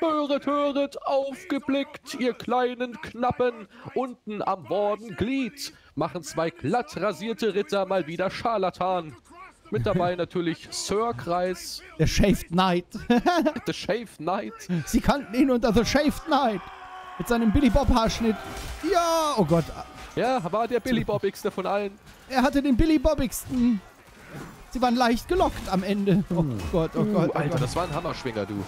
Höret, höret, aufgeblickt, ihr kleinen Knappen, unten am Bordenglied machen zwei glatt rasierte Ritter mal wieder Scharlatan. Mit dabei natürlich Sir Kreis, Der Shaved Knight. The Shave Knight. Sie kannten ihn unter The Shaved Knight. Mit seinem Billy Bob Haarschnitt. Ja, oh Gott. Ja, war der Billy Bobbigste von allen. Er hatte den Billy Bobbigsten. Sie waren leicht gelockt am Ende. Oh Gott, oh Gott, oh Alter, Gott. das war ein Hammerschwinger, du.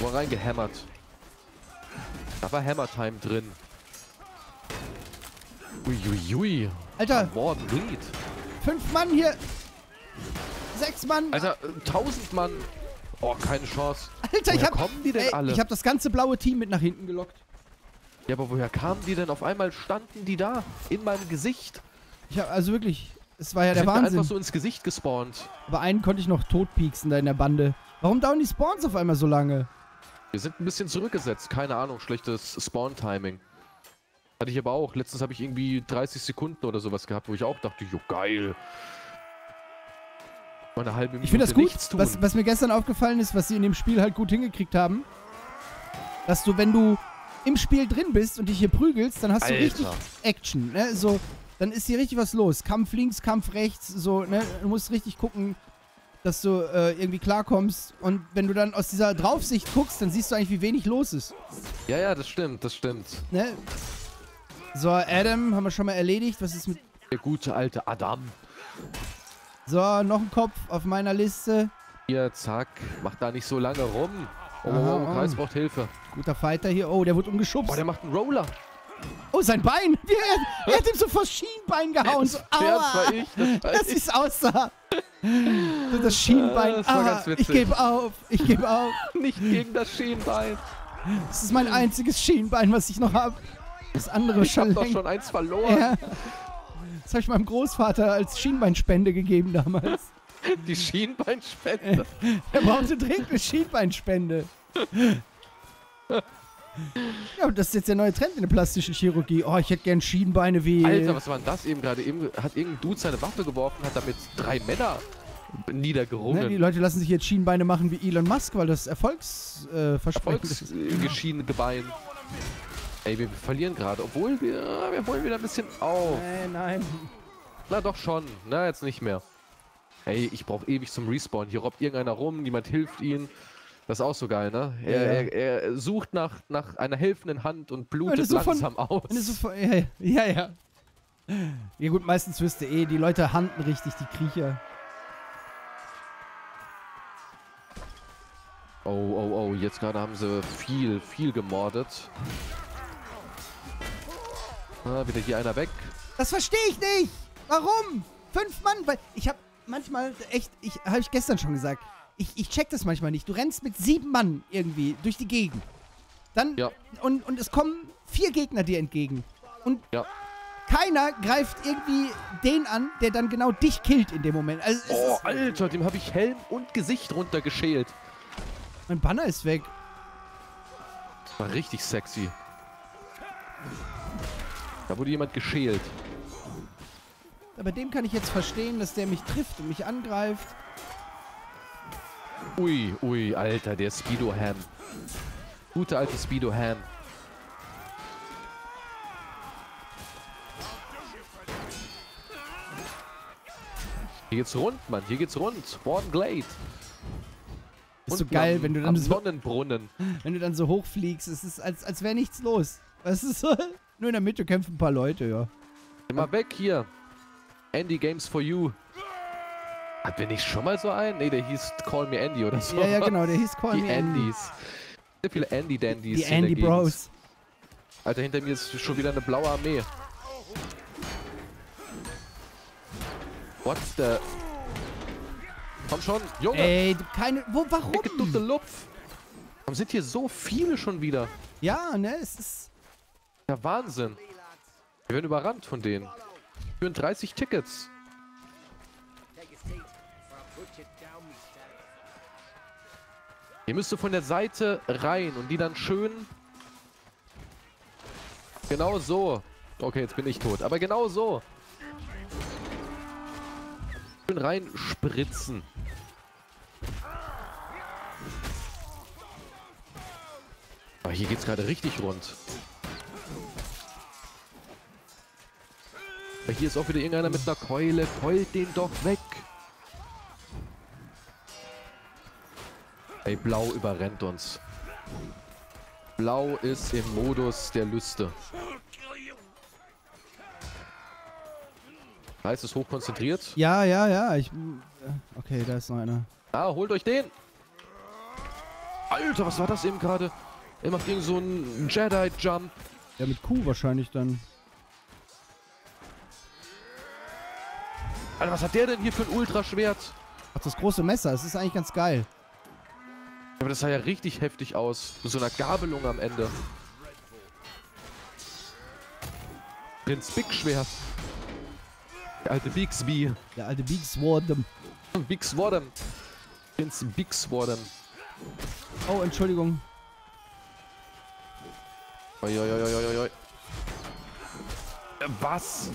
Wo reingehämmert. Da war Hammer-Time drin. Uiuiui. Alter, Bordenglied. fünf Mann hier. Sechs Mann. Alter, äh, tausend Mann. Oh, keine Chance. Alter, ich woher hab, kommen die denn ey, alle? ich hab das ganze blaue Team mit nach hinten gelockt. Ja, aber woher kamen die denn? Auf einmal standen die da. In meinem Gesicht. Ich hab, also wirklich, es war ja Die der Wahnsinn. einfach so ins Gesicht gespawnt. Aber einen konnte ich noch totpieksen da in der Bande. Warum dauern die Spawns auf einmal so lange? Wir sind ein bisschen zurückgesetzt. Keine Ahnung, schlechtes Spawn-Timing. Hatte ich aber auch. Letztens habe ich irgendwie 30 Sekunden oder sowas gehabt, wo ich auch dachte, jo, geil. Mal eine halbe Minute Ich finde das gut. Was, was mir gestern aufgefallen ist, was sie in dem Spiel halt gut hingekriegt haben, dass du, wenn du im Spiel drin bist und dich hier prügelst, dann hast du Alter. richtig Action. Ne? So, dann ist hier richtig was los. Kampf links, Kampf rechts. So, ne? Du musst richtig gucken, dass du äh, irgendwie klarkommst. Und wenn du dann aus dieser Draufsicht guckst, dann siehst du eigentlich, wie wenig los ist. Ja, ja, das stimmt, das stimmt. Ne? So, Adam haben wir schon mal erledigt. Was ist mit. Der gute alte Adam. So, noch ein Kopf auf meiner Liste. Hier, zack. Mach da nicht so lange rum. Oh, Aha, oh, oh, Kreis oh. braucht Hilfe. Guter Fighter hier. Oh, der wurde umgeschubst. Boah, der macht einen Roller. Oh, sein Bein! Er, er hat ihm so vors Schienbein gehauen. So, Ja, das war aua! ich. Das war aussah. So das Schienbein. Ah, das war Ah, ganz witzig. ich gebe auf. Ich gebe auf. Nicht gegen das Schienbein. Das ist mein einziges Schienbein, was ich noch habe. Das andere Ich hab schon doch schon eins verloren. Ja. Das habe ich meinem Großvater als Schienbeinspende gegeben damals. Die Schienbeinspende. Er brauchte dringend eine Schienbeinspende. Ja, und das ist jetzt der neue Trend in der plastischen Chirurgie. Oh, ich hätte gern Schienbeine wie. Alter, was war denn das eben gerade? Eben hat irgendein Dude seine Waffe geworfen, hat damit drei Männer niedergerungen. Ne, die Leute lassen sich jetzt Schienbeine machen wie Elon Musk, weil das Erfolgsversprechen äh, ist. Volksgeschieden Gebein. Ey, wir verlieren gerade, obwohl wir, wir holen wieder ein bisschen auf. Äh, nein. Na doch schon, na jetzt nicht mehr. Ey, ich brauche ewig zum Respawn. Hier robbt irgendeiner rum, niemand hilft ihm. Das ist auch so geil, ne? Er, Ja. er, er sucht nach, nach einer helfenden Hand und blutet so von- langsam aus. Wenn du so vor- ja, ja, ja. Ja gut, meistens du eh, die Leute handen richtig, die Kriecher. Oh, oh, oh, jetzt gerade haben sie viel, viel gemordet. Ah, wieder hier einer weg. Das verstehe ich nicht! Warum? Fünf Mann, weil ich habe manchmal echt, ich habe ich gestern schon gesagt, ich, ich check das manchmal nicht. Du rennst mit sieben Mann irgendwie durch die Gegend. Dann Ja. und, und es kommen vier Gegner dir entgegen. Und Ja. keiner greift irgendwie den an, der dann genau dich killt in dem Moment. Also Oh, Alter, dem habe ich Helm und Gesicht runtergeschält. mein Banner ist weg. War richtig sexy. Da wurde jemand geschält. Aber dem kann ich jetzt verstehen, dass der mich trifft und mich angreift. Ui, ui, Alter, der Speedo Ham. Gute alte Speedo Ham. Hier geht's rund, Mann. Hier geht's rund. Warden Glade. Ist so geil, wenn du dann so, Sonnenbrunnen. wenn du dann so hochfliegst. Es ist, als, als wäre nichts los. Es ist so, nur in der Mitte kämpfen ein paar Leute, ja. Immer weg hier. Andy Games for You. Hatten wir nicht schon mal so einen? Nee, der hieß Call Me Andy oder so. Ja, ja, genau, der hieß Call Die Me Andy. Andys. Sehr viele Andy-Dandys. Die der Andy. Bros. Alter, hinter mir ist schon wieder eine blaue Armee. What the... Komm schon, Junge! Ey, du keine. Wo, warum? Dutte Lupf! Warum sind hier so viele schon wieder? Ja, ne, es ist. Ja, Wahnsinn. Wir werden überrannt von denen. Für 30 Tickets. Ihr müsst von der Seite rein und die dann schön... Genau so. Okay, jetzt bin ich tot. Aber genau so. Schön rein spritzen. Aber hier geht's gerade richtig rund. Aber hier ist auch wieder irgendeiner mit einer Keule. Keult den doch weg. Ey, Blau überrennt uns. Blau ist im Modus der Lüste. Heißt es hochkonzentriert? Ja, ja, ja. Ich, okay, da ist noch einer. Ah, holt euch den! Alter, was war das eben gerade? Er macht irgend so einen Jedi-Jump. Ja, mit Q wahrscheinlich dann. Alter, was hat der denn hier für ein Ultraschwert? Ach, das große Messer. Das ist eigentlich ganz geil. Aber das sah ja richtig heftig aus. Mit so einer Gabelung am Ende. Prinz Big Schwert. Der alte Bixby. Der alte Big Swordem. Big Swordem. Prinz Big Swordem. Oh, Entschuldigung. Uiuiuiuiui. Äh, Was?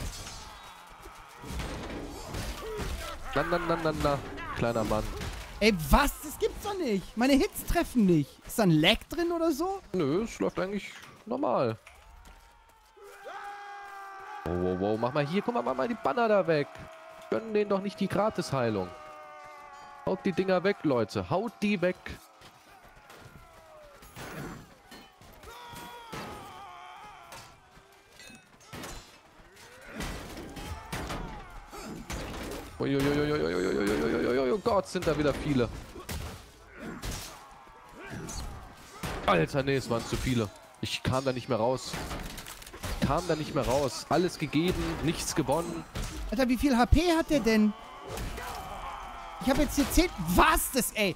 Na, na, na, na, na. Kleiner Mann. Ey, was? Das gibt's doch nicht. Meine Hits treffen nicht. Ist da ein Lag drin oder so? Nö, es läuft eigentlich normal. Wow, wow, wow. Mach mal hier, guck mal, mach mal die Banner da weg. Gönnen denen doch nicht die Gratisheilung. Haut die Dinger weg, Leute. Haut die weg. Uiuiuiuiuiuiuiuiuiui, Oh Gott, sind da wieder viele. Alter, nee, es waren zu viele. Ich kam da nicht mehr raus. Kam da nicht mehr raus. Alles gegeben, nichts gewonnen. Alter, wie viel HP hat der denn? Ich habe jetzt hier 10... Was? Das, ey.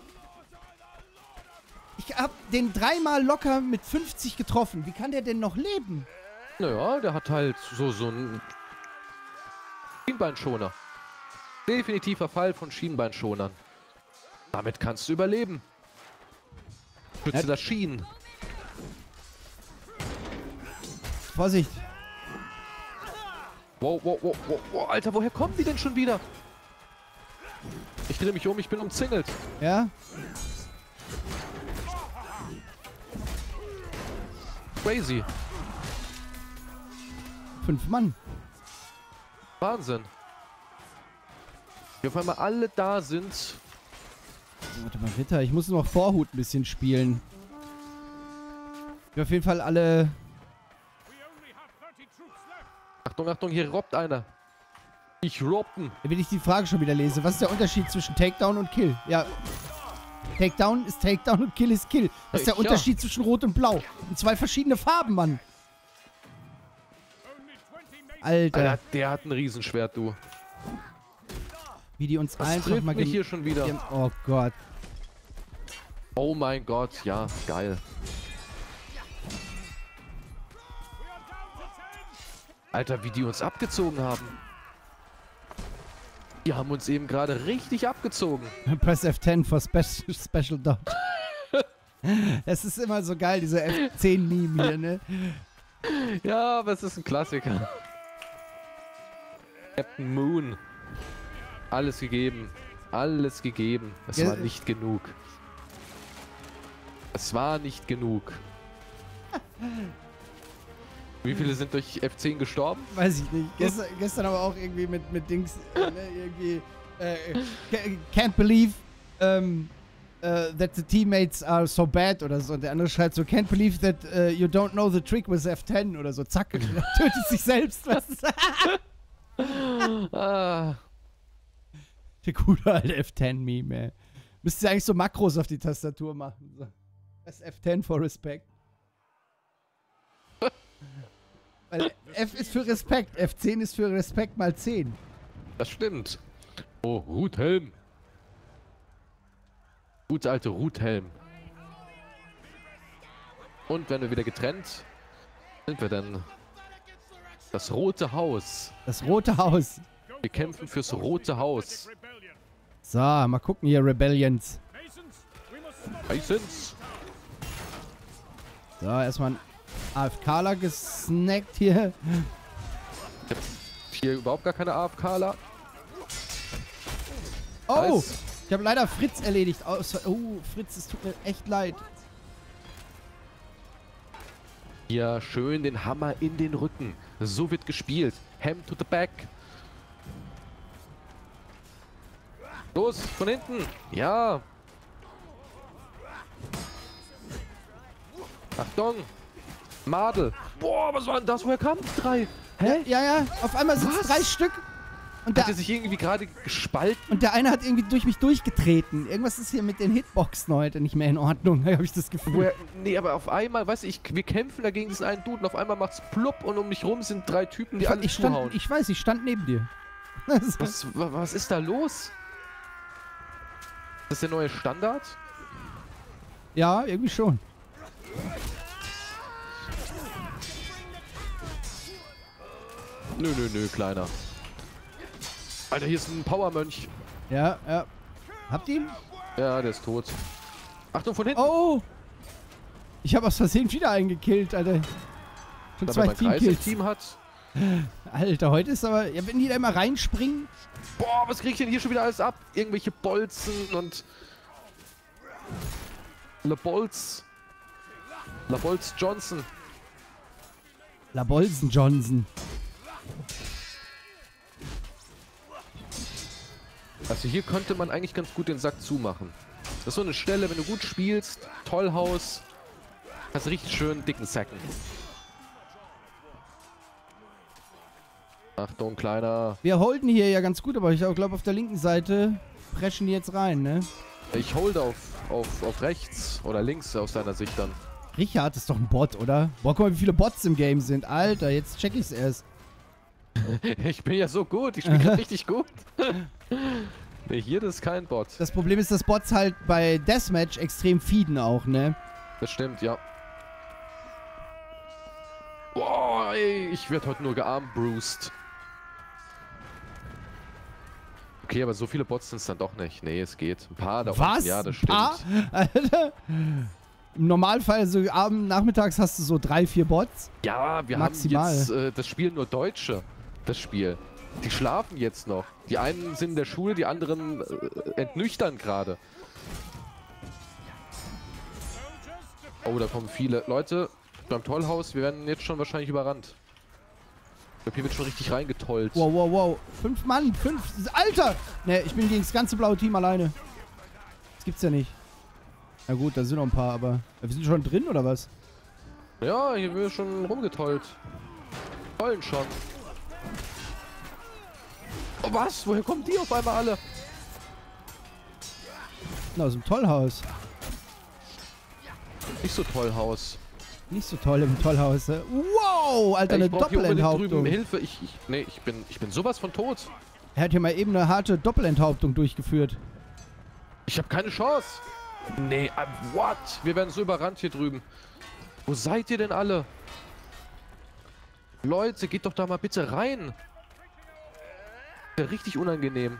Ich hab den dreimal locker mit 50 getroffen. Wie kann der denn noch leben? Naja, der hat halt so, so einen Schienbeinschoner. Definitiver Fall von Schienbeinschonern. Damit kannst du überleben. Schütze Ja. das Schienen. Vorsicht. Wow, wow, wow, wow, wow, Alter, woher kommen die denn schon wieder? Ich drehe mich um, ich bin umzingelt. Ja? Crazy. Fünf Mann. Wahnsinn. Wie auf einmal alle da sind. Warte mal, Ritter. Ich muss noch Vorhut ein bisschen spielen. Will auf jeden Fall alle... Achtung, Achtung, hier robbt einer. Ich robben. Wenn ich die Frage schon wieder lese. Was ist der Unterschied zwischen Takedown und Kill? Ja. Takedown ist Takedown und Kill ist Kill. Was ist der Ja. Unterschied zwischen Rot und Blau? Und zwei verschiedene Farben, Mann. Alter, Alter, der hat ein Riesenschwert, du. Wie die uns Was einfach trifft mich hier schon wieder? Oh Gott. Oh mein Gott, ja, geil. Alter, wie die uns abgezogen haben. Die haben uns eben gerade richtig abgezogen. Press F10 for Special, special Dodge. Es ist immer so geil, diese F10-Meme hier, ne? Ja, aber es ist ein Klassiker. Captain Moon. Alles gegeben. Alles gegeben. Es Ja, war nicht genug. Es war nicht genug. Wie viele sind durch F10 gestorben? Weiß ich nicht. Gestern, gestern aber auch irgendwie mit, mit Dings, äh, ne, irgendwie, äh, ca- can't believe, ähm, äh, that the teammates are so bad oder so. Und der andere schreibt so, can't believe that uh, you don't know the trick with F10 oder so. Zack, tötet sich selbst. Was ist Ah, Der gute alte F10-Meme, ey. Müsst ihr eigentlich so Makros auf die Tastatur machen. So. Das F10 for Respect. Weil F ist für Respekt, F10 ist für Respekt mal 10. das stimmt. Oh, Ruthelm. Gute alte Ruthelm. Und wenn wir wieder getrennt, sind wir dann das Rote Haus. Das Rote Haus. Wir kämpfen fürs Rote Haus. So, mal gucken hier, Rebellions. Meistens. So, erstmal ein AFKler gesnackt hier. Hier überhaupt gar keine AFKler. Oh, Nice. ich habe leider Fritz erledigt. Außer, oh, Fritz, es tut mir echt leid. Hier schön den Hammer in den Rücken. So wird gespielt. Ham to the back. Los, von hinten. Ja. Achtung. Madel. Boah, was war denn das? Woher kamen die drei? Hä? Ja, ja, auf einmal sind drei Stück. Und Hat der, er sich irgendwie gerade gespalten? und der eine hat irgendwie durch mich durchgetreten. Irgendwas ist hier mit den Hitboxen heute nicht mehr in Ordnung, habe ich das Gefühl. Woher, nee, aber auf einmal, weißt du, ich, wir kämpfen dagegen diesen einen Dude und auf einmal macht's plupp und um mich rum sind drei Typen, die Ich, alle ich, stand, ich weiß, ich stand neben dir. Was, wa- was ist da los? Das ist der neue Standard? ja, irgendwie schon. Nö, nö, nö, kleiner. Alter, hier ist ein Powermönch. Ja, ja. Habt ihr ihn? Ja, der ist tot. Achtung, von hinten. Oh! Ich habe aus Versehen wieder einen gekillt, Alter. Schon Wenn zwei Teamkills. Team hat. Alter, heute ist aber... Ja, wenn die da immer reinspringen... Boah, was krieg ich denn hier schon wieder alles ab? Irgendwelche Bolzen und... Le Bolz. Le Bolz Johnson. La Bolsen Johnson. Also hier könnte man eigentlich ganz gut den Sack zumachen. Das ist so eine Stelle, wenn du gut spielst, Tollhaus, hast richtig schön dicken Sacken. Achtung, kleiner. Wir holden hier ja ganz gut, aber ich glaube, auf der linken Seite preschen die jetzt rein, ne? Ich holde auf, auf, auf rechts oder links aus deiner Sicht dann. Richard ist doch ein Bot, oder? Boah, guck mal, wie viele Bots im Game sind. Alter, jetzt check ich's erst. Ich bin ja so gut, ich spiele gerade richtig gut. nee, hier, das ist kein Bot. Das Problem ist, dass Bots halt bei Deathmatch extrem feeden auch, ne? Das stimmt, ja. Boah, ey, ich werde heute nur gearmbruised. Okay, aber so viele Bots sind es dann doch nicht. Nee, es geht. Ein paar da Was? unten. Ja, das stimmt. Ah, Alter. Im Normalfall, so abend, nachmittags hast du so drei, vier Bots. Ja, wir Maximal. haben jetzt äh, das Spiel nur Deutsche. Das Spiel. Die schlafen jetzt noch. Die einen sind in der Schule, die anderen äh, entnüchtern gerade. Oh, da kommen viele. Leute, beim Tollhaus, wir werden jetzt schon wahrscheinlich überrannt. Ich glaube, hier wird schon richtig reingetollt. Wow, wow, wow. Fünf Mann, fünf. Alter! Ne, ich bin gegen das ganze blaue Team alleine. Das gibt's ja nicht. Na gut, da sind noch ein paar, aber. Wir sind schon drin, oder was? Ja, hier wird schon rumgetollt. Tollen schon. Oh, was? Woher kommen die auf einmal alle? Na, aus dem Tollhaus. Nicht so Tollhaus. Nicht so toll im Tollhaus. Wow, Alter, eine Doppelenthauptung. Hilfe. Ich, ich, nee, ich bin, ich bin sowas von tot. Er hat hier mal eben eine harte Doppelenthauptung durchgeführt. Ich habe keine Chance. Nee, uh, what? Wir werden so überrannt hier drüben. Wo seid ihr denn alle? Leute, geht doch da mal bitte rein. Richtig unangenehm.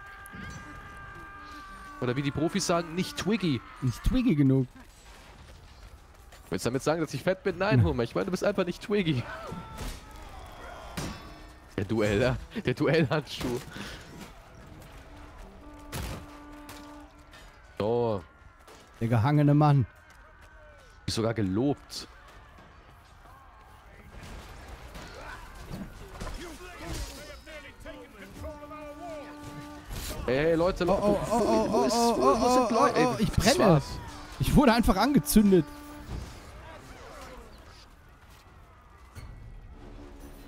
Oder wie die Profis sagen, nicht Twiggy. Nicht twiggy genug. Willst du damit sagen, dass ich fett bin? Nein, Homer. Ich meine, du bist einfach nicht Twiggy. Der Dueller. Der Duellhandschuh. So. Der gehangene Mann. Ist sogar gelobt. Ey, hey, Leute, Oh, oh, oh, oh, wo, oh, oh, oh, sind oh, Leute? oh, Ey, ich brenne. Ich wurde einfach angezündet.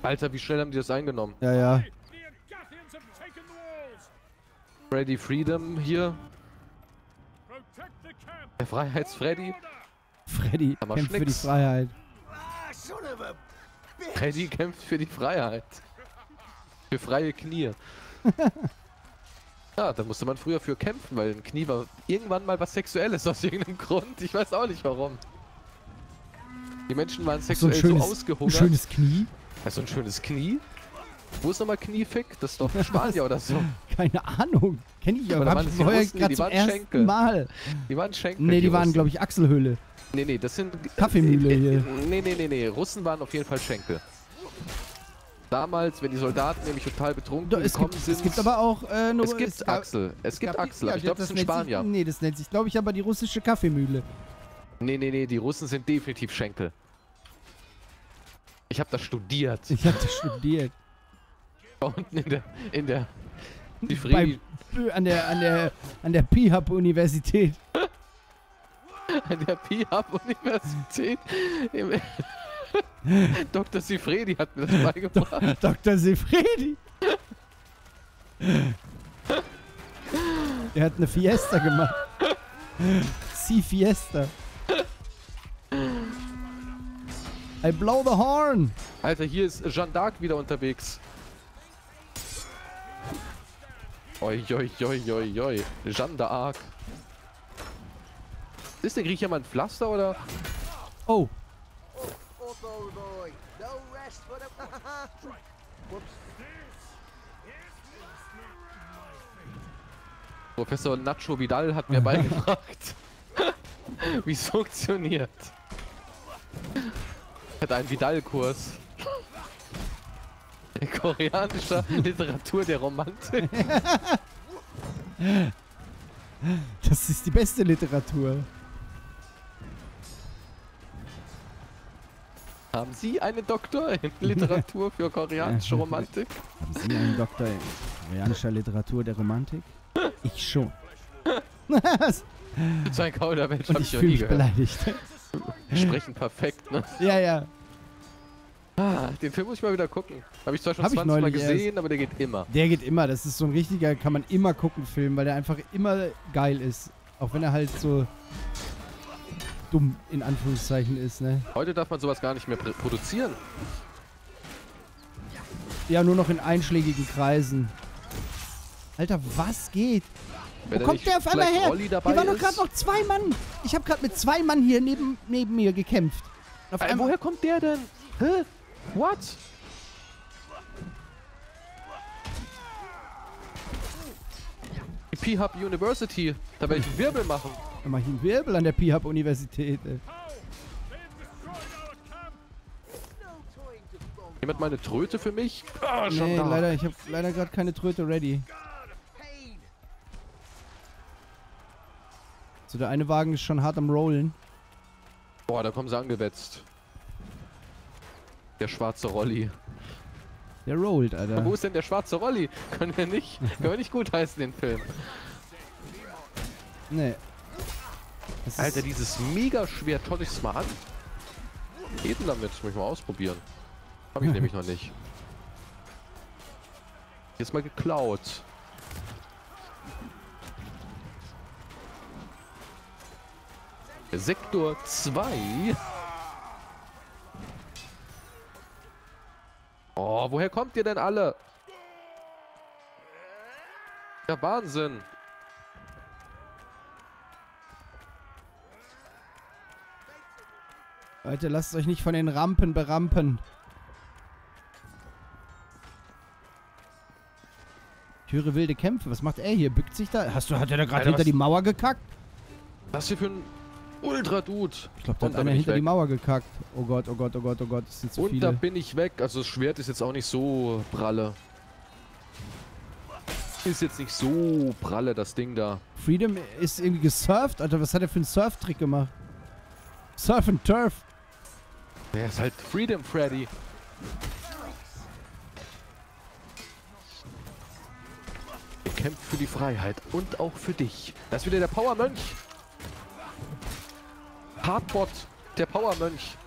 Alter, wie schnell haben die das eingenommen? Ja, ja. Freddy Freedom hier. Der Freiheits-Freddy. Freddy Aber kämpft für die. Freiheit. Freddy kämpft für die Freiheit. Für freie Knie. Ja, da musste man früher für kämpfen, weil ein Knie war irgendwann mal was Sexuelles aus irgendeinem Grund. Ich weiß auch nicht warum. Die Menschen waren So ein sexuell so, schönes, ein ausgehungert. schönes Knie. Also ein schönes Knie. Wo ist nochmal Kniefick? Das ist doch Spanier oder so. Keine Ahnung. Kenn ich Aber aber. da Hab waren ich es die vorher gerade die zum waren ersten Schenkel. Mal. Die waren Schenkel. Nee, die waren, Russen. glaube ich, Achselhöhle. Nee, nee, das sind... Kaffeemühle äh, äh, hier. Nee, nee, nee, nee. Russen waren auf jeden Fall Schenkel. Damals, wenn die Soldaten nämlich total betrunken Doch, es, gekommen gibt, sind... es gibt aber auch äh, nur... Es gibt gab- Axel. Es gibt Axel. ja, aber ich glaube, das sind nennt sich- Spanier. Nee, das nennt sich, glaube ich, aber die russische Kaffeemühle. Nee, nee, nee, die Russen sind definitiv Schenkel. Ich habe das studiert. Ich habe das studiert. Da unten in der, in der, die Bei, an der, an der, an der P-Hub-Universität. an der P-Hub-Universität. im- Dr. Sifredi hat mir das beigebracht. Dr. Sefredi. Er hat eine Fiesta gemacht. Sie Fiesta. I blow the horn. Alter, hier ist Jeanne d'Arc wieder unterwegs. Oi, oi, oi, oi, oi. Jeanne d'Arc. Ist der Griecher mal ein Pflaster oder? Oh. Professor Nacho Vidal hat mir beigebracht, wie es funktioniert. Hat einen Vidal-Kurs. Koreanischer Literatur der Romantik. das ist die beste Literatur. Haben Sie einen Doktor in Literatur für koreanische Romantik? Haben Sie einen Doktor in koreanischer Literatur der Romantik? Ich schon. Sein Kauderwelsch Und habe ich ich noch fühle mich gehört. Beleidigt. Sprechen perfekt, ne? ja, ja. Ah, den Film muss ich mal wieder gucken. Habe ich zwar schon Hab ich 20 Mal neulich erst. gesehen, aber der geht immer. Der geht immer. Das ist so ein richtiger, kann man immer gucken, Film, weil der einfach immer geil ist. Auch wenn er halt so dumm in Anführungszeichen ist, ne? Heute darf man sowas gar nicht mehr pr- produzieren. Ja, nur noch in einschlägigen Kreisen. Alter, was geht? Wenn Wo kommt der auf einmal her? Hier waren doch gerade noch zwei Mann. Ich habe gerade mit zwei Mann hier neben, neben mir gekämpft. Auf Äh, einmal, woher kommt der denn? Hä? What? Die P-Hub University. Da werde ich einen Wirbel machen. Da mach ich einen Wirbel an der ey. Time to bomb Jemand mal eine Tröte für mich? Ah, schon Nee, leider, ich habe leider gerade keine Tröte ready. So, der eine Wagen ist schon hart am Rollen. Boah, da kommen sie angewetzt. Der schwarze Rolli. Der rollt, Alter. Wo ist denn der schwarze Rolli? Können wir nicht, können wir nicht gut heißen, den Film. Nee. Das Alter, dieses mega schwer, ich's mal an. Geht denn damit? Muss ich mal ausprobieren. Hab ich nämlich noch nicht. Jetzt mal geklaut. Sektor 2. Oh, woher kommt ihr denn alle? Ja, Wahnsinn. Leute, lasst euch nicht von den Rampen berampen. Ich höre wilde Kämpfe. Was macht er hier? Bückt sich da? Hast du, hat er da gerade hinter die Mauer gekackt? Was hier für ein Ultra-Dude. Ich glaube, da hat da einer hinter die weg. Mauer gekackt. Oh Gott, oh Gott, oh Gott, oh Gott. Das sind zu Und da viele. bin ich weg. Also das Schwert ist jetzt auch nicht so pralle. Ist jetzt nicht so pralle, das Ding da. Freedom ist irgendwie gesurft. Alter, was hat er für einen Surftrick gemacht? Surf and Turf. Der ist halt Freedom Freddy. Er kämpft für die Freiheit und auch für dich. Das ist wieder der Powermönch. Hardbot, der Powermönch.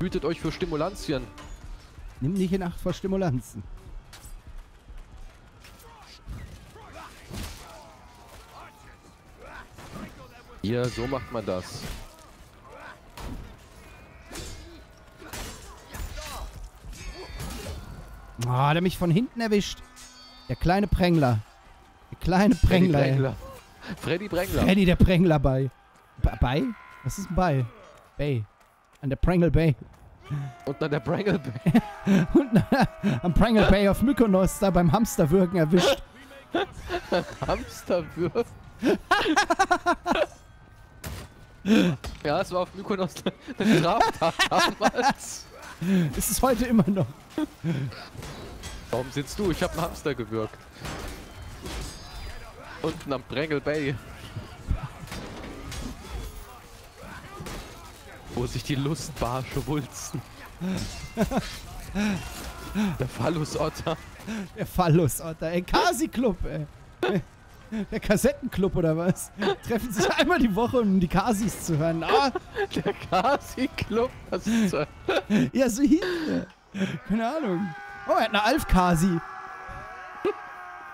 Hütet euch für Stimulantien. Nimm nicht in Acht vor Stimulanzen. Hier, so macht man das. Oh, hat er mich von hinten erwischt. Der kleine Prängler. Der kleine Freddy Prängler. ey. Brängler. Freddy Brängler. Freddy der Prängler bei. Bei? Was ist ein bei? Bay. An der Prangle Bay. Und dann der Brangle Und am Prangle Bay auf Mykonos da beim Hamsterwürgen erwischt. Hamsterwürf. ja, es war auf Mykonos eine Straftat damals. Ist es heute immer noch. Warum sitzt du? Ich habe einen Hamster gewürgt. Unten am Brengle Bay. Wo sich die Lustbarsche wulzen. Der Phallusotter. Der Phallus-Otter. Ey, Kasi-Club, ey. Der Kassettenclub oder was? Treffen sich einmal die Woche, um die Kasis zu hören. Ah, Der Kasi-Club. Was ist das? ja, so der. Keine Ahnung. Oh, er hat eine Alf-Kasi.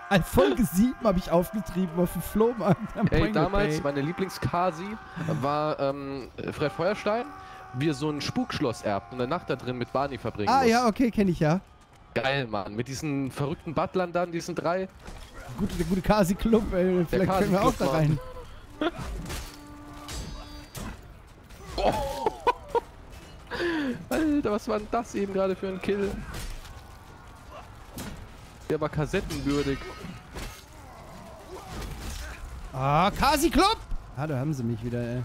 Alf Folge 7 habe ich aufgetrieben auf dem Flohmarkt. am Ey, damals, Bay. meine Lieblingskasi war ähm, Fred Feuerstein, wie er so ein Spukschloss erbt und eine Nacht da drin mit Barney verbringen Ah, muss. ja, okay, kenne ich ja. Geil, Mann. Mit diesen verrückten Butlern dann, diesen drei. Gut, der gute Kasi-Club, ey. Vielleicht können wir auch da rein. Alter, was war denn das eben gerade für ein Kill? Der war kassettenwürdig. Ah, Kasi-Club! Ah, da haben sie mich wieder, ey.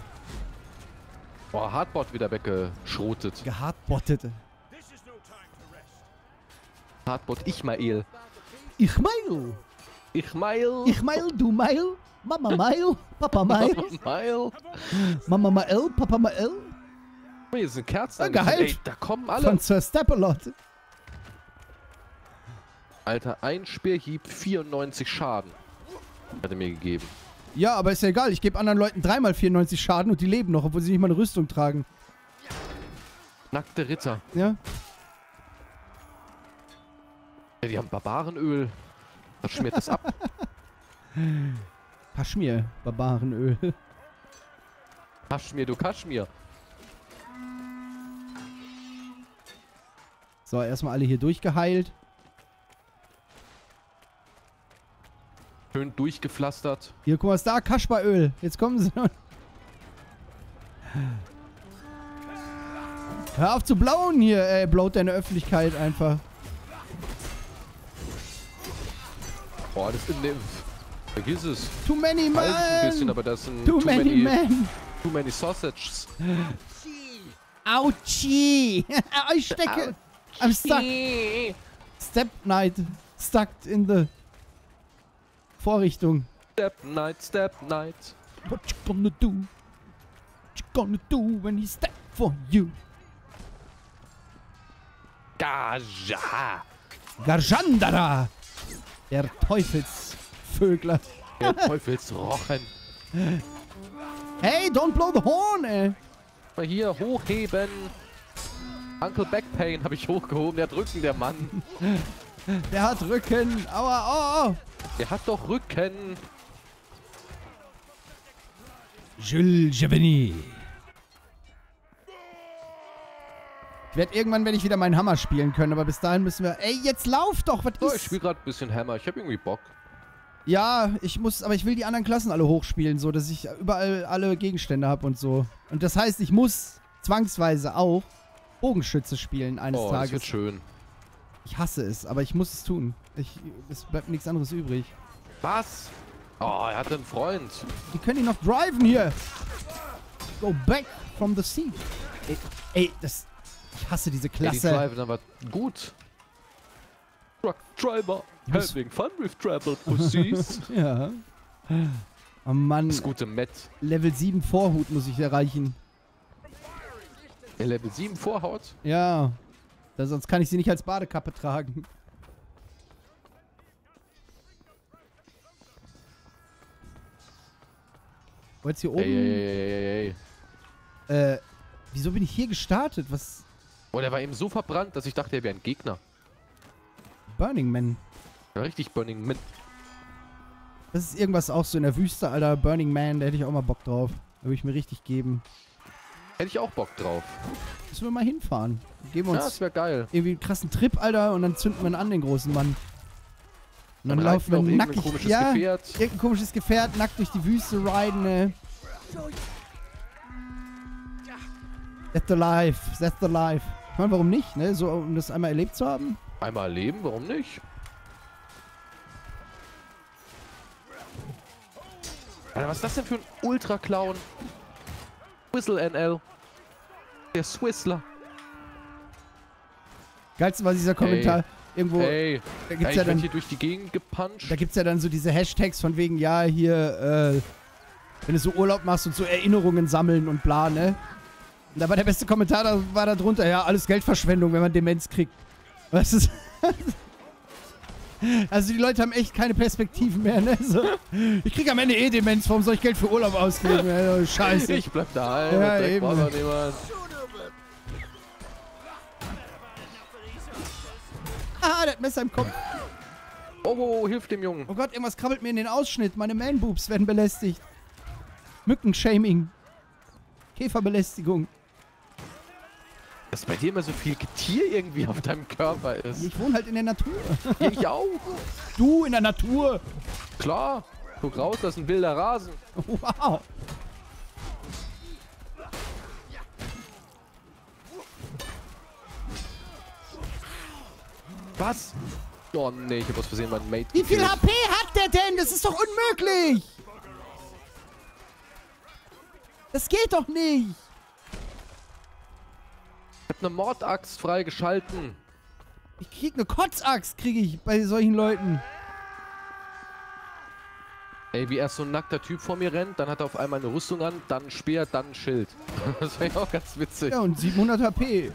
Boah, Hardbot wieder weggeschrotet. Gehardbottet. Hardbot Ichmael. Ichmael. Ich meil, du meil. Mama meil. Papa. Mail. Mama meil, Papa meil. Hier sind Kerzen. Angezündet. Gehalt. Ey, da kommen alle. Von Sir Stepalot. Alter, ein Speerhieb, 94 Schaden. Hat er mir gegeben. Ja, aber ist ja egal. Ich gebe anderen Leuten dreimal 94 Schaden und die leben noch, obwohl sie nicht mal eine Rüstung tragen. Nackte Ritter. Ja? Ja, die haben Barbarenöl. Das schmiert das ab. Kaschmir, Barbarenöl. Kaschmir, du Kaschmir. So, erstmal alle hier durchgeheilt. Schön durchgepflastert. Hier, guck mal, ist da? Kaschbaröl. Jetzt kommen sie. Hör auf zu blauen hier, ey. Blaut deine Öffentlichkeit einfach. Boah, das ist ne, Vergiss es. Too many Halt ein bisschen, men. aber das sind Too, many, men. too many sausages. Ouchie. ich stecke. I'm stuck. Step Knight. Stuck in the Vorrichtung. Step night, step night. What you gonna do? What you gonna do when he step for you? Gaja. Garjandara. Der Teufelsvögler. Der Teufelsrochen. Hey, don't blow the horn, ey. Mal hier hochheben. Uncle Backpain habe ich hochgehoben. Der hat Rücken, der Mann. Der hat Rücken. Aua, oh, oh. Der hat doch Rücken. Jules Jeveny. Ich werde irgendwann werde ich wieder meinen Hammer spielen können, aber bis dahin müssen wir. Ey, jetzt lauf doch, was Oh, ich spiele gerade ein bisschen Hammer. Ich habe irgendwie Bock. Ja, ich muss, aber ich will die anderen Klassen alle hochspielen, so dass ich überall alle Gegenstände habe und so. Und das heißt, ich muss zwangsweise auch Bogenschütze spielen eines Oh, das wird Tages. schön. Ich hasse es, aber ich muss es tun. Ich, es bleibt nichts anderes übrig. Was? Oh, er hatte einen Freund. Die können ihn noch driven hier. Go back from the sea. Ey, ey das. Ich hasse diese Ey, die Klasse. Drive aber gut. Truck Driver. Having fun with travel pussies. ja. Oh Mann, das gute Met. Level 7 Vorhut muss ich erreichen. Der Level 7 Vorhaut. Ja. Da, sonst kann ich sie nicht als Badekappe tragen. Wo jetzt hier oben. Ey, ey, ey, ey, ey. Äh, wieso bin ich hier gestartet? Was? Oh, der war eben so verbrannt, dass ich dachte, er wäre ein Gegner. Burning Man. Ja, richtig Burning Man. Das ist irgendwas auch so in der Wüste, Alter. Burning Man, da hätte ich auch mal Bock drauf. Da würde ich mir richtig geben. Hätte ich auch Bock drauf. Müssen wir mal hinfahren. Geben wir Ja, uns das wäre geil. irgendwie einen krassen Trip, Alter, und dann zünden wir ihn an, den großen Mann. Und dann Dann laufen wir nackig. komisches Ja, Gefährt. irgendein komisches Gefährt, nackt durch die Wüste riden, ne? That's the life, that's the life. Ich meine, warum nicht, ne? So, um das einmal erlebt zu haben. Einmal erleben, warum nicht? Alter, was ist das denn für ein Ultra-Clown? Whistle NL. Der Swissler. Geilste war dieser Kommentar. Irgendwo, Ey, da gibt's ja werd dann, hier durch die Gegend gepuncht. da gibt's ja dann so diese Hashtags von wegen, ja, hier, äh, wenn du so Urlaub machst und so Erinnerungen sammeln und bla, ne? Und da war der beste Kommentar, da war da drunter, ja, alles Geldverschwendung, wenn man Demenz kriegt. Was ist. Also die Leute haben echt keine Perspektiven mehr, ne? So, ich krieg am Ende eh Demenz, warum soll ich Geld für Urlaub ausgeben? Ja, Scheiße. Ich bleib daheim. Ja, Ja, eben. Ah, der hat Messer im Kopf. Oh, oh, hilf dem Jungen. Oh Gott, irgendwas krabbelt mir in den Ausschnitt. Meine Man-Boobs werden belästigt. Mückenshaming. Käferbelästigung. Dass bei dir immer so viel Getier irgendwie auf deinem Körper ist. Ich wohne halt in der Natur. Ich auch. Du in der Natur. Klar. Guck raus, das ist ein wilder Rasen. Wow. Was? Oh nee, ich hab aus Versehen meinen Mate Wie viel gekillt. HP hat der denn? Das ist doch unmöglich. Das geht doch nicht. Ich hab ne Mordaxt freigeschalten. Ich krieg eine Kotzaxt, kriege ich bei solchen Leuten. Ey, wie erst so ein nackter Typ vor mir rennt, dann hat er auf einmal eine Rüstung an, dann ein Speer, dann ein Schild. Das wäre auch ganz witzig. Ja, und 700 HP.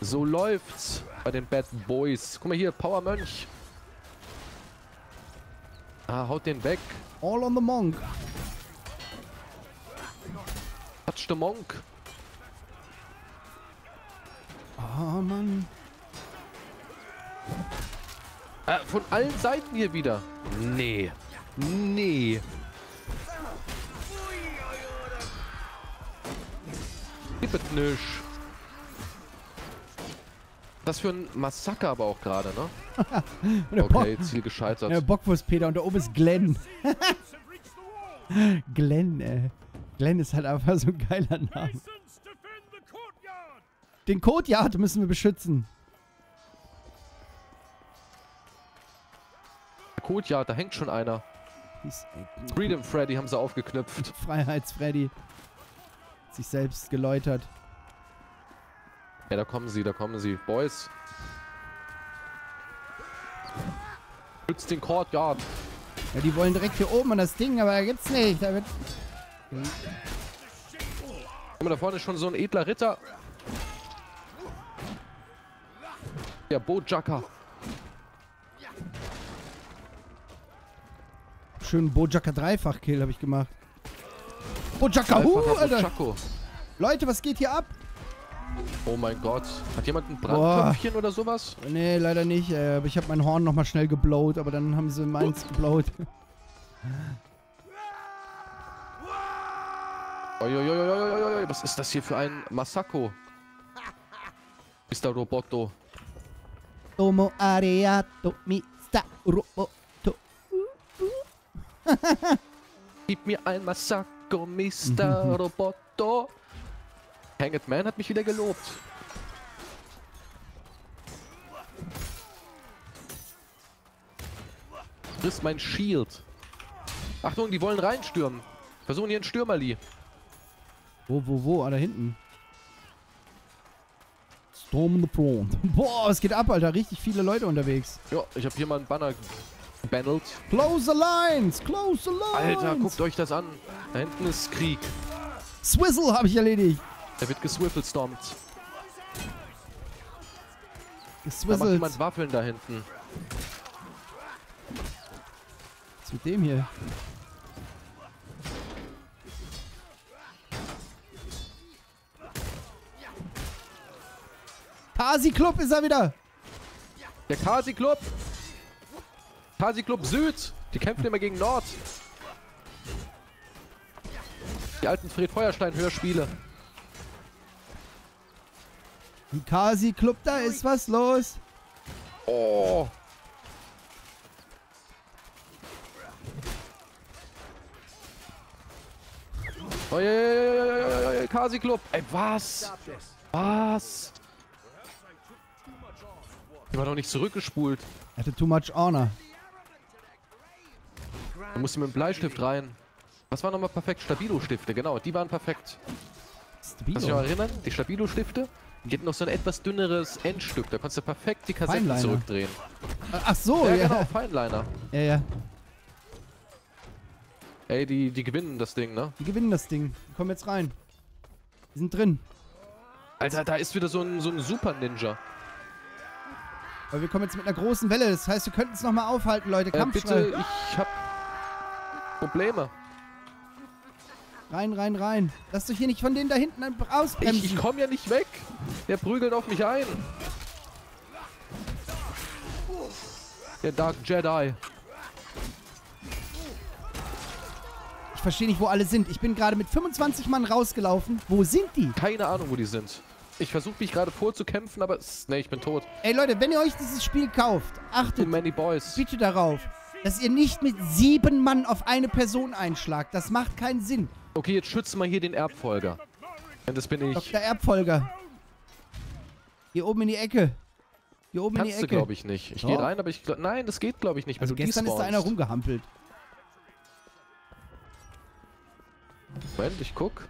So läuft's bei den Bad Boys. Guck mal hier, Power Mönch. Ah, haut den weg. All on the Monk. Touch the Monk. Ah, Mann. Äh, von allen Seiten hier wieder. Nee. Nee. Gibt nisch. Das für ein Massaker aber auch gerade, ne? Okay, Bock, Ziel gescheitert. der Bockwurst-Peter und da oben ist Glenn. Glenn, ey. Glenn ist halt einfach so ein geiler Name. Den Courtyard müssen wir beschützen. Ja, da hängt schon einer. Freedom Freddy haben sie aufgeknüpft. Freiheits-Freddy. Sich selbst geläutert. Ja, da kommen sie, da kommen sie. Boys. Schützt den Courtyard. Ja, die wollen direkt hier oben an das Ding, aber da gibt's nicht. Da wird da vorne ist schon so ein edler Ritter. Der Bojaka. schön Bojaka Dreifach-Kill habe ich gemacht. Bojaka, huh, Einfacher Alter. Leute, was geht hier ab? Oh mein Gott. Hat jemand ein Brandköpfchen oder sowas? Nee, leider nicht. Äh, ich habe mein Horn nochmal schnell geblowt, aber dann haben sie meins geblowt. Was ist das hier für ein Masako? Mr. Roboto. Tomo areato mista roboto. Gib mir ein Masako, Mr. Roboto. Hanged Man hat mich wieder gelobt. Friss mein Shield. Achtung, die wollen reinstürmen. Versuchen hier ein Stürmerli. Wo, wo, wo? Ah, da hinten. Storm the Front. Boah, es geht ab, Alter. Richtig viele Leute unterwegs. Ja, ich habe hier mal einen Banner gebannelt. Close the lines! Close the lines! Alter, guckt euch das an. Da hinten ist Krieg. Swizzle habe ich erledigt. Der wird geswiffelstormt. Da macht Geswizzelt. jemand Waffeln da hinten. Was ist mit dem hier? Kasi Club ist er wieder. Der Kasi Club. Kasi Club Süd. Die kämpfen immer gegen Nord. Die alten Fred Feuerstein Hörspiele. Im Kasi Club, da ist was los. Oh. Oh, ja, ja, ja, ja, ja, ja, ja, Kasi Club. Ey, was? Was? Die war doch nicht zurückgespult. Er hatte too much honor. Da musste mit dem Bleistift rein. Was war nochmal perfekt? Stabilo-Stifte, genau. Die waren perfekt. Kannst du dich noch Stabilo. erinnern? Die Stabilo-Stifte? Hatten noch so ein etwas dünneres Endstück. Da konntest du perfekt die Kassetten Feinliner. zurückdrehen. Ach so, ja, ja. genau, Feinliner. Ja, ja. Ey, die, die gewinnen das Ding, ne? Die gewinnen das Ding. Die kommen jetzt rein. Die sind drin. Alter, da ist wieder so ein, so ein Super-Ninja. Aber wir kommen jetzt mit einer großen Welle. Das heißt, wir könnten es nochmal aufhalten, Leute. Äh, Kampfschrei. bitte, ich hab Probleme. Rein, rein, rein. Lass dich hier nicht von denen da hinten einfach ausbremsen. Ich, ich komm ja nicht weg. Der prügelt auf mich ein. Der Dark Jedi. Ich verstehe nicht, wo alle sind. Ich bin gerade mit 25 Mann rausgelaufen. Wo sind die? Keine Ahnung, wo die sind. Ich versuche mich gerade vorzukämpfen, aber nee, ich bin tot. Ey, Leute, wenn ihr euch dieses Spiel kauft, achtet many boys. bitte darauf, dass ihr nicht mit sieben Mann auf eine Person einschlagt. Das macht keinen Sinn. Okay, jetzt schützen wir hier den Erbfolger. Das bin ich. Dr. Erbfolger. Hier oben in die Ecke. Hier oben in Kannst die du, Ecke. glaube ich, nicht. Ich Doch. gehe rein, aber ich glaub, Nein, das geht, glaube ich, nicht, Also gestern ist da einer rumgehampelt. Moment, ich guck.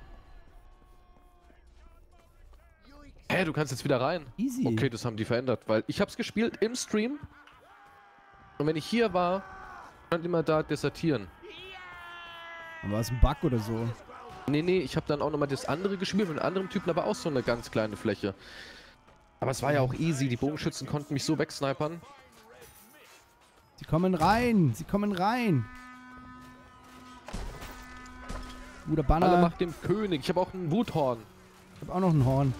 Hä, du kannst jetzt wieder rein. Easy. Okay, das haben die verändert, weil ich hab's gespielt im Stream. Und wenn ich hier war, stand immer da desertieren. War es ein Bug oder so? Nee, nee, ich habe dann auch nochmal das andere gespielt mit einem anderen Typen, aber auch so eine ganz kleine Fläche. Aber es war ja auch easy, die Bogenschützen konnten mich so wegsnipern. Sie kommen rein. Sie kommen rein. Guter Alle Banner. nach dem König. Ich habe auch einen Wuthorn. Ich hab auch noch ein Horn.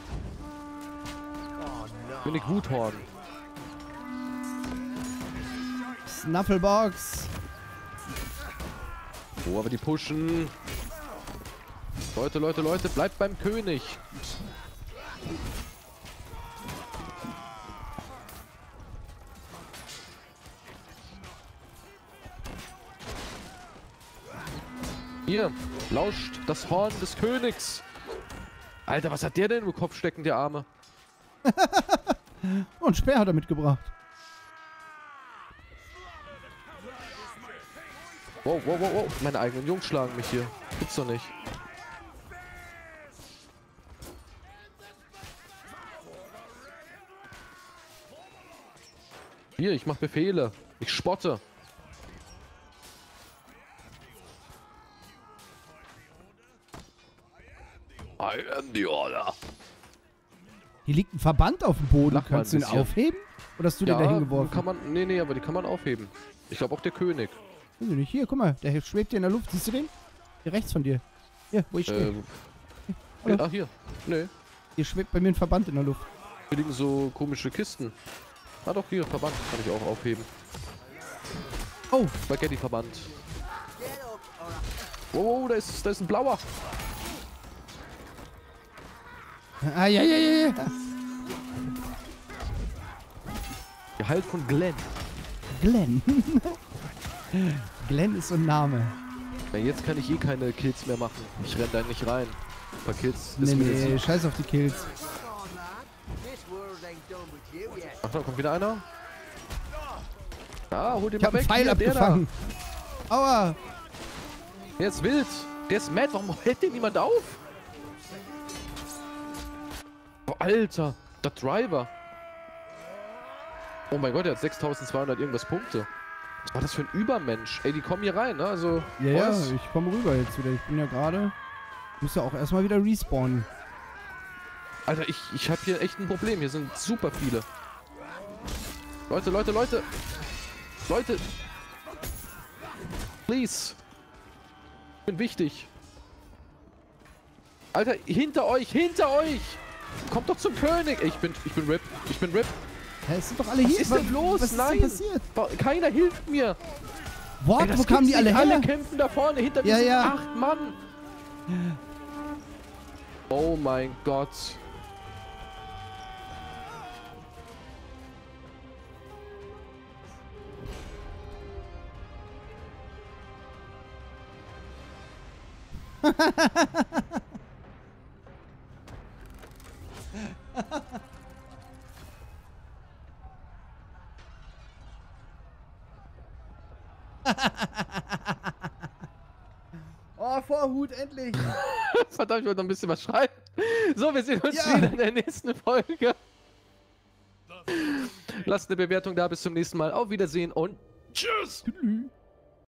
König Wuthorn. Snufflebox. Oh, aber die pushen. Leute, Leute, Leute, bleibt beim König. Hier, lauscht das Horn des Königs. Alter, was hat der denn im Kopf stecken, der Arme? Ein Speer hat er mitgebracht. Wow, wow, wow, wow. Meine eigenen Jungs schlagen mich hier. Gibt's doch nicht. Hier, ich mach Befehle. Ich spotte. I am the order. Hier liegt ein Verband auf dem Boden. Lach Kannst du ihn bisschen. aufheben? Oder hast du den da Ja, hingeworfen? kann man. Nee, nee, aber die kann man aufheben. Ich glaube auch der König. Weiß ich nicht. Hier, guck mal. Der schwebt hier in der Luft. Siehst du den? Hier rechts von dir. Hier, wo ich stehe. Ähm, Hallo? ach, hier. Nee. Hier schwebt bei mir ein Verband in der Luft. Hier liegen so komische Kisten. Ah doch, hier, Verband kann ich auch aufheben. Oh, Spaghetti-Verband. Oh, oh, da ist, da ist ein blauer. ah, ja, ja, ja, ja. Gehalt von Glenn. Glenn. Glenn ist so ein Name. Na, jetzt kann ich eh keine Kills mehr machen. Ich renn da nicht rein. Ein paar Kills Nee, ist mir nee, jetzt... scheiß auf die Kills. Ach, da kommt wieder einer. Ah, hol den Ich mal weg. Pfeil Hier, der abgefangen. Aua. Da. Der ist wild. Der ist mad. Warum hält den niemand auf? Oh, Alter. Der Driver. Oh mein Gott, der hat 6200 irgendwas Punkte. Was war das für ein Übermensch? Ey, die kommen hier rein, ne? Also, Ja, ja, ich komme rüber jetzt wieder. Ich bin ja gerade... Muss ja auch erstmal wieder respawnen. Alter, ich, ich habe hier echt ein Problem. Hier sind super viele. Leute, Leute, Leute. Leute. Please. Ich bin wichtig. Alter, hinter euch, hinter euch. Kommt doch zum König. Ich bin, ich bin RIP. Ich bin RIP. Hä, sind doch alle Was hier. ist denn los? Was ist Nein. denn passiert? Keiner hilft mir. What? Ey, Wo kamen die alle her? Alle kämpfen da vorne. Hinter mir Ja, ja. acht Mann. Oh mein Gott. Oh, Vorhut, endlich. Verdammt, ich wollte noch ein bisschen was schreiben. So, wir sehen uns Ja. wieder in der nächsten Folge. Lasst eine Bewertung da. Bis zum nächsten Mal. Auf Wiedersehen und tschüss. Tschüss.